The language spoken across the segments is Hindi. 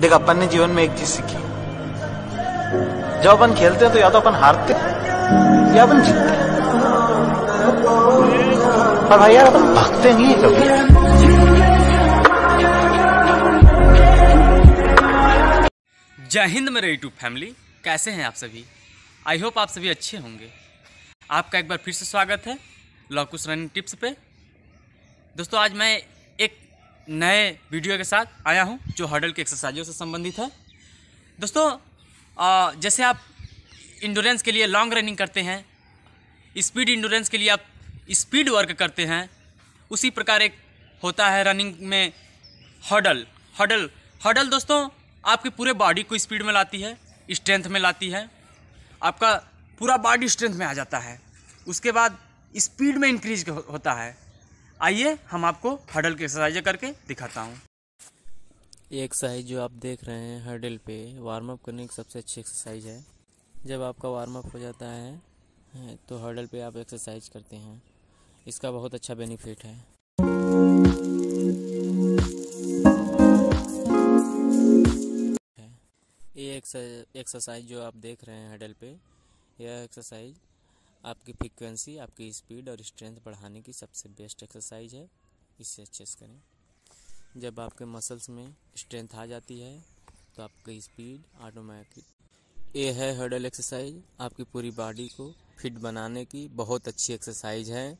देख अपन ने जीवन में एक चीज़ सीखी। जब अपन खेलते हैं तो या तो अपन हारते हैं, या अपन जीतते हैं। पर भाई यार अपन भागते नहीं है कभी। जय हिंद मेरे यूट्यूब फैमिली कैसे हैं आप सभी? आई होप आप सभी अच्छे होंगे। आपका एक बार फिर से स्वागत है लॉकुस रनिंग टिप्स पे। दोस्तों आज मैं एक नए वीडियो के साथ आया हूँ, जो हर्डल की एक्सरसाइजों से संबंधित है। दोस्तों जैसे आप इंडोरेंस के लिए लॉन्ग रनिंग करते हैं स्पीड इंडोरेंस के लिए आप स्पीड वर्क करते हैं, उसी प्रकार एक होता है रनिंग में हर्डल हर्डल हर्डल दोस्तों, आपकी पूरे बॉडी को स्पीड में लाती है स्ट्रेंथ में लाती है। आपका पूरा बॉडी स्ट्रेंथ में आ जाता है। उसके बाद स्पीड में इंक्रीज होता है। आइए हम आपको हर्डल की एक्सरसाइज करके दिखाता हूँ। ये एक्सरसाइज जो आप देख रहे हैं हर्डल पे वार्म अप करने की सबसे अच्छी एक्सरसाइज है। जब आपका वार्म अप हो जाता है तो हर्डल पे आप एक्सरसाइज करते हैं। इसका बहुत अच्छा बेनिफिट है। ये एक्सरसाइज जो आप देख रहे हैं हर्डल पे, यह एक्सरसाइज आपकी फ्रिक्वेंसी आपकी स्पीड और स्ट्रेंथ बढ़ाने की सबसे बेस्ट एक्सरसाइज है। इसे अच्छे से करें। जब आपके मसल्स में स्ट्रेंथ आ जाती है तो आपकी स्पीड ऑटोमेटिक ये है हर्डल एक्सरसाइज आपकी पूरी बॉडी को फिट बनाने की बहुत अच्छी एक्सरसाइज है।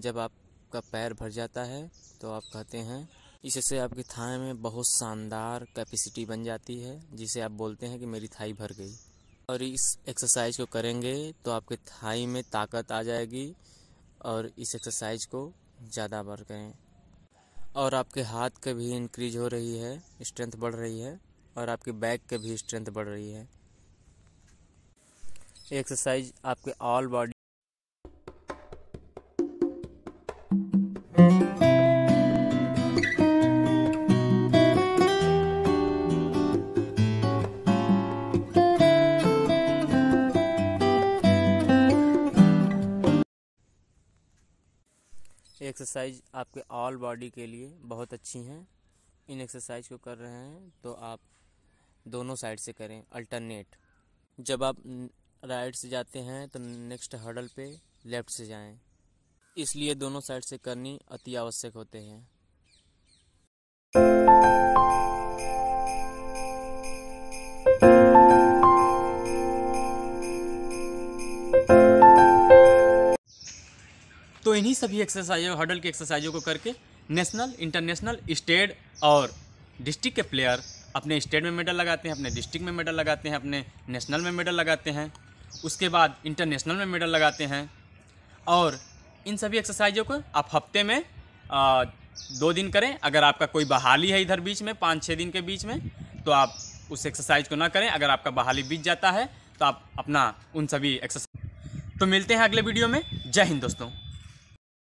जब आपका पैर भर जाता है तो आप कहते हैं, इससे आपकी थाई में बहुत शानदार कैपेसिटी बन जाती है, जिसे आप बोलते हैं कि मेरी थाई भर गई। और इस एक्सरसाइज को करेंगे तो आपके थाई में ताकत आ जाएगी और इस एक्सरसाइज को ज़्यादा बार करें। और आपके हाथ के भी इंक्रीज हो रही है स्ट्रेंथ बढ़ रही है और आपके बैक के भी स्ट्रेंथ बढ़ रही है। एक्सरसाइज आपके ऑल बॉडी एक्सरसाइज आपके ऑल बॉडी के लिए बहुत अच्छी हैं। इन एक्सरसाइज को कर रहे हैं तो आप दोनों साइड से करें अल्टरनेट जब आप राइट से जाते हैं तो नेक्स्ट हर्डल पे लेफ़्ट से जाएँ। इसलिए दोनों साइड से करनी अति आवश्यक होते हैं। इन्हीं सभी एक्सरसाइजों हर्डल की एक्सरसाइजों को करके नेशनल इंटरनेशनल स्टेट और डिस्ट्रिक्ट के प्लेयर अपने स्टेट में मेडल लगाते हैं अपने डिस्ट्रिक्ट में मेडल लगाते हैं अपने नेशनल में मेडल लगाते हैं उसके बाद इंटरनेशनल में मेडल लगाते हैं और इन सभी एक्सरसाइजों को आप हफ़्ते में आ, दो दिन करें। अगर आपका कोई बहाली है इधर बीच में पाँच छः दिन के बीच में तो आप उस एक्सरसाइज को ना करें। अगर आपका बहाली बीत जाता है तो आप अपना उन सभी एक्सरसाइज तो मिलते हैं अगले वीडियो में। जय हिंद दोस्तों।